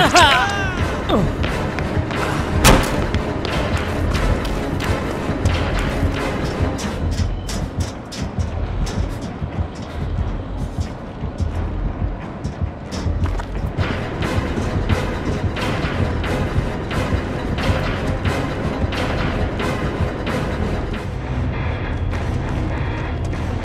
Ah!